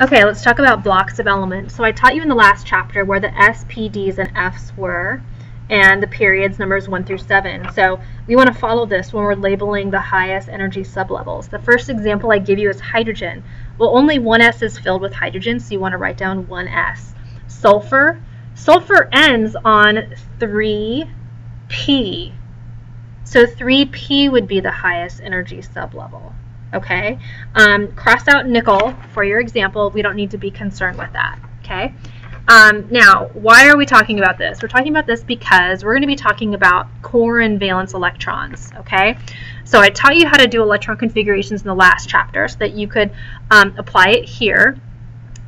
Okay, let's talk about blocks of elements. So I taught you in the last chapter where the S, P, Ds, and Fs were, and the periods numbers 1 through 7. So we want to follow this when we're labeling the highest energy sublevels. The first example I give you is hydrogen. Well, only one S is filled with hydrogen, so you want to write down one S. Sulfur. Sulfur ends on 3P. So 3P would be the highest energy sublevel okay? Um, cross out nickel for your example. We don't need to be concerned with that, okay? Um, now, why are we talking about this? We're talking about this because we're going to be talking about core and valence electrons, okay? So I taught you how to do electron configurations in the last chapter so that you could um, apply it here.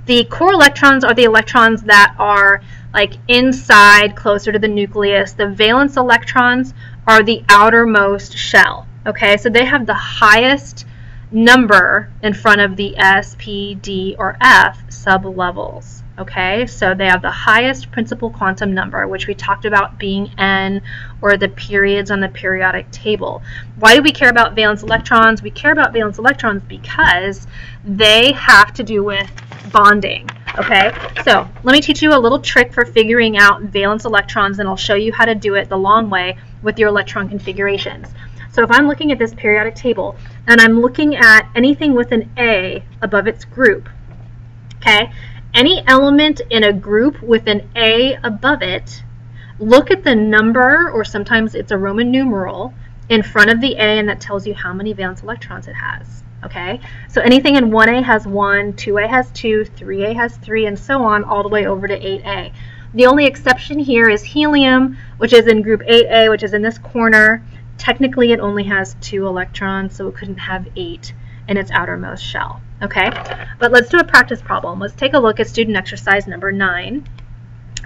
The core electrons are the electrons that are like inside, closer to the nucleus. The valence electrons are the outermost shell, okay? So they have the highest number in front of the S, P, D, or F sublevels. Okay, so they have the highest principal quantum number, which we talked about being N, or the periods on the periodic table. Why do we care about valence electrons? We care about valence electrons because they have to do with bonding. Okay, so let me teach you a little trick for figuring out valence electrons, and I'll show you how to do it the long way with your electron configurations. So if I'm looking at this periodic table and I'm looking at anything with an A above its group, okay, any element in a group with an A above it, look at the number, or sometimes it's a Roman numeral, in front of the A, and that tells you how many valence electrons it has. Okay, so anything in 1A has 1, 2A has 2, 3A has 3, and so on, all the way over to 8A. The only exception here is helium, which is in group 8A, which is in this corner, Technically, it only has two electrons, so it couldn't have eight in its outermost shell. Okay, but let's do a practice problem. Let's take a look at student exercise number nine.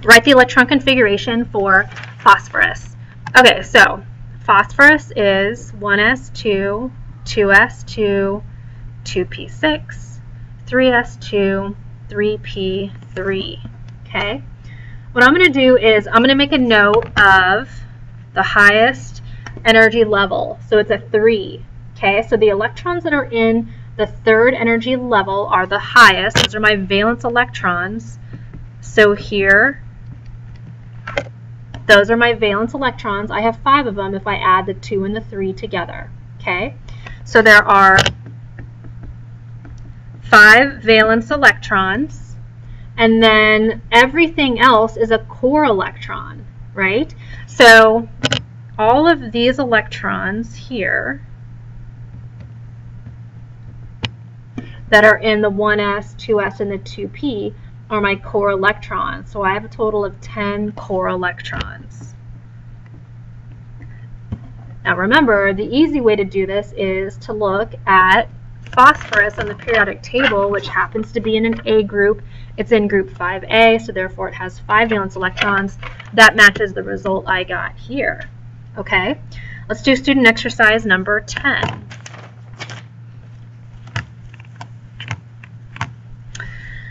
Write the electron configuration for phosphorus. Okay, so phosphorus is 1s2, 2s2, 2p6, 3s2, 3p3. Okay, what I'm going to do is I'm going to make a note of the highest energy level. So it's a 3. Okay, so the electrons that are in the third energy level are the highest. Those are my valence electrons. So here, those are my valence electrons. I have five of them if I add the 2 and the 3 together. Okay, so there are five valence electrons. And then everything else is a core electron, right? So all of these electrons here that are in the 1s, 2s, and the 2p are my core electrons. So I have a total of 10 core electrons. Now remember, the easy way to do this is to look at phosphorus on the periodic table, which happens to be in an A group. It's in group 5A, so therefore it has 5 valence electrons. That matches the result I got here. Okay, let's do student exercise number 10.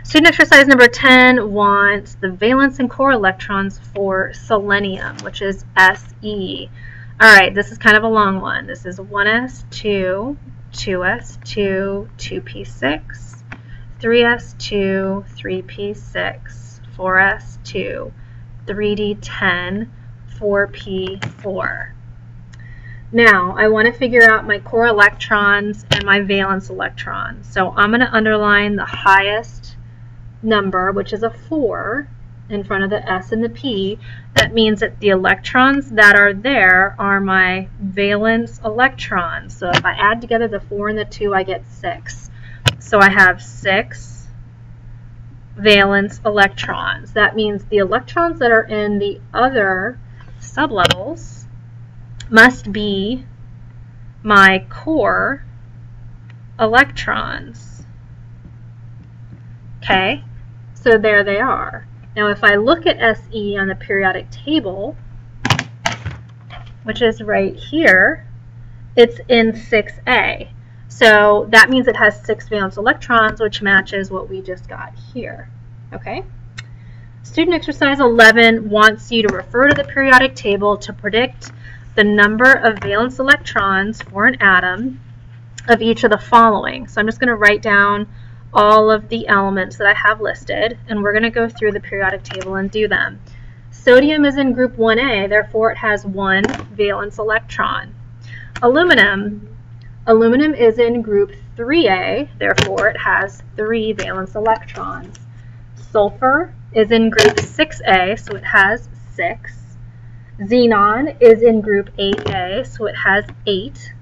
Student exercise number 10 wants the valence and core electrons for selenium, which is Se. All right, this is kind of a long one. This is 1s2, 2s2, 2p6, 3s2, 3p6, 4s2, 3d10, 4p4. Now, I want to figure out my core electrons and my valence electrons. So I'm going to underline the highest number, which is a 4, in front of the S and the P. That means that the electrons that are there are my valence electrons. So if I add together the 4 and the 2, I get 6. So I have 6 valence electrons. That means the electrons that are in the other sublevels must be my core electrons. Okay, so there they are. Now if I look at SE on the periodic table, which is right here, it's in 6A. So that means it has six valence electrons, which matches what we just got here. Okay? Student exercise 11 wants you to refer to the periodic table to predict the number of valence electrons for an atom of each of the following. So I'm just going to write down all of the elements that I have listed, and we're going to go through the periodic table and do them. Sodium is in group 1A, therefore it has one valence electron. Aluminum, aluminum is in group 3A, therefore it has three valence electrons. Sulfur is in group 6A, so it has six. Xenon is in group 8A, so it has eight.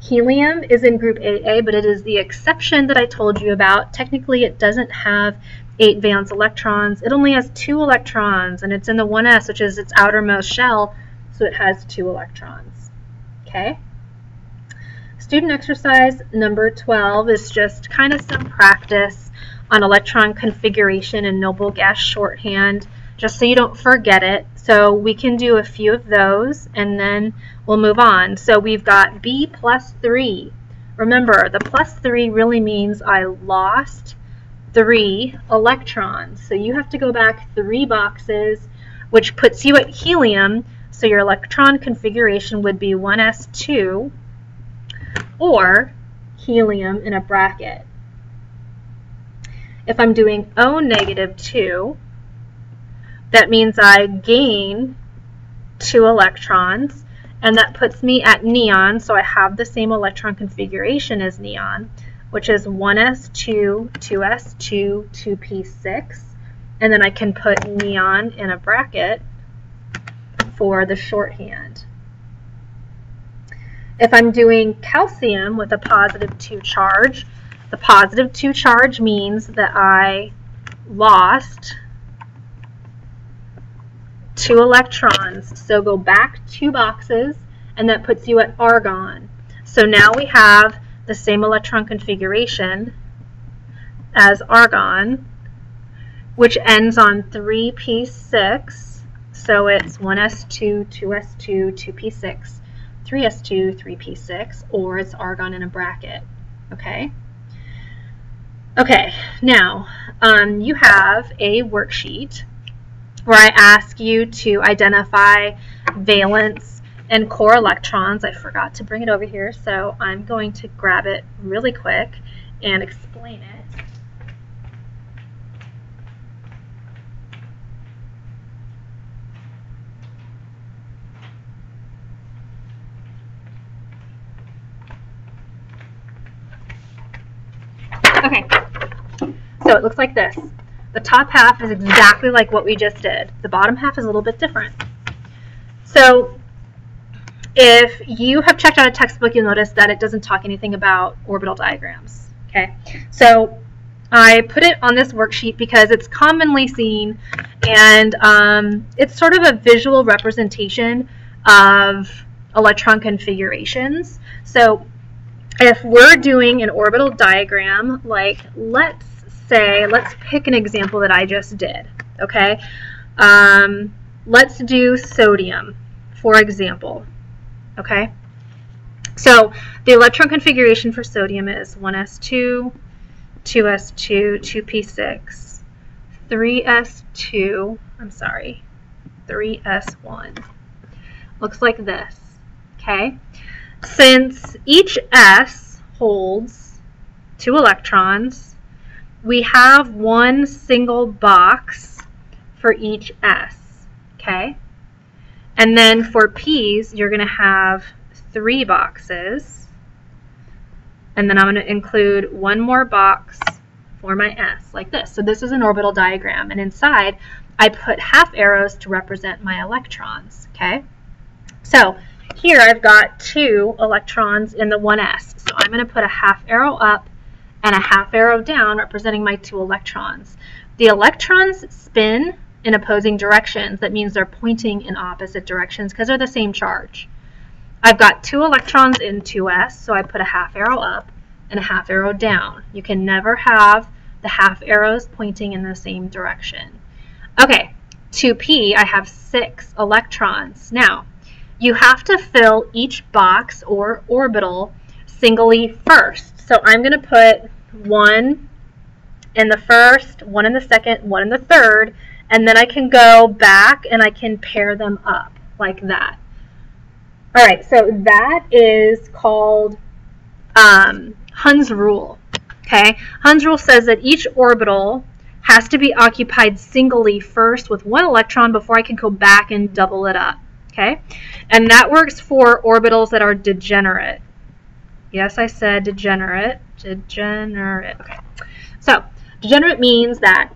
Helium is in group 8A, but it is the exception that I told you about. Technically, it doesn't have eight valence electrons. It only has two electrons, and it's in the 1s, which is its outermost shell, so it has two electrons. Okay? Student exercise number 12 is just kind of some practice on electron configuration and noble gas shorthand, just so you don't forget it. So we can do a few of those, and then we'll move on. So we've got B plus 3. Remember, the plus 3 really means I lost 3 electrons. So you have to go back 3 boxes, which puts you at helium. So your electron configuration would be 1s2 or helium in a bracket. If I'm doing O negative 2, that means I gain 2 electrons, and that puts me at neon, so I have the same electron configuration as neon, which is 1s2, 2s2, 2p6, and then I can put neon in a bracket for the shorthand. If I'm doing calcium with a positive 2 charge, the positive 2 charge means that I lost two electrons. So go back two boxes, and that puts you at argon. So now we have the same electron configuration as argon, which ends on 3p6. So it's 1s2, 2s2, 2p6, 3s2, 3p6, or it's argon in a bracket. Okay? Okay, now um, you have a worksheet where I ask you to identify valence and core electrons. I forgot to bring it over here, so I'm going to grab it really quick and explain it. Okay, so it looks like this. The top half is exactly like what we just did. The bottom half is a little bit different. So if you have checked out a textbook, you'll notice that it doesn't talk anything about orbital diagrams. Okay, so I put it on this worksheet because it's commonly seen and um, it's sort of a visual representation of electron configurations. So if we're doing an orbital diagram, like let's say, let's pick an example that I just did, okay? Um, let's do sodium, for example, okay? So the electron configuration for sodium is 1s2, 2s2, 2p6, 3s2, I'm sorry, 3s1. Looks like this, okay? Since each s holds two electrons, we have one single box for each S, okay? And then for P's, you're going to have three boxes. And then I'm going to include one more box for my S, like this. So this is an orbital diagram. And inside, I put half arrows to represent my electrons, okay? So here I've got two electrons in the 1s. So I'm going to put a half arrow up and a half arrow down representing my two electrons. The electrons spin in opposing directions. That means they're pointing in opposite directions because they're the same charge. I've got two electrons in 2s, so I put a half arrow up and a half arrow down. You can never have the half arrows pointing in the same direction. Okay, 2p, I have six electrons. Now, you have to fill each box or orbital singly first. So I'm going to put one in the first, one in the second, one in the third, and then I can go back and I can pair them up like that. All right, so that is called um, Hund's rule. Okay, Hund's rule says that each orbital has to be occupied singly first with one electron before I can go back and double it up. Okay, and that works for orbitals that are degenerate. Yes, I said degenerate. Degenerate. Okay, so degenerate means that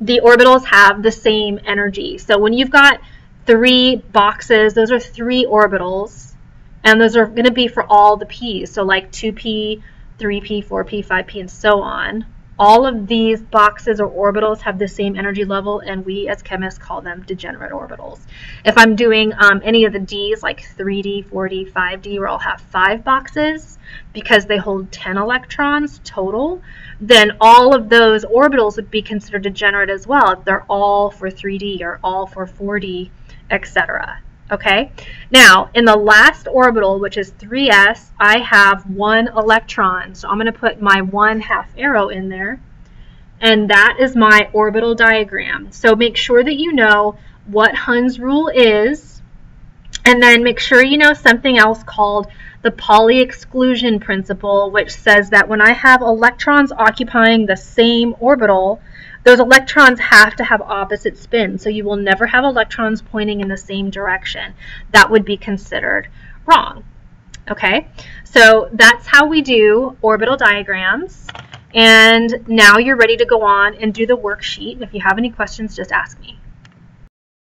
the orbitals have the same energy. So when you've got three boxes, those are three orbitals, and those are going to be for all the p's. So like 2p, 3p, 4p, 5p, and so on. All of these boxes or orbitals have the same energy level, and we as chemists call them degenerate orbitals. If I'm doing um, any of the Ds, like 3D, 4D, 5D, where I'll have five boxes because they hold 10 electrons total, then all of those orbitals would be considered degenerate as well if they're all for 3D or all for 4D, etc. Okay, now in the last orbital, which is 3s, I have one electron. So I'm going to put my one half arrow in there. And that is my orbital diagram. So make sure that you know what Hund's rule is. And then make sure you know something else called the Pauli exclusion principle, which says that when I have electrons occupying the same orbital, those electrons have to have opposite spins, so you will never have electrons pointing in the same direction. That would be considered wrong. Okay, so that's how we do orbital diagrams. And now you're ready to go on and do the worksheet. And if you have any questions, just ask me.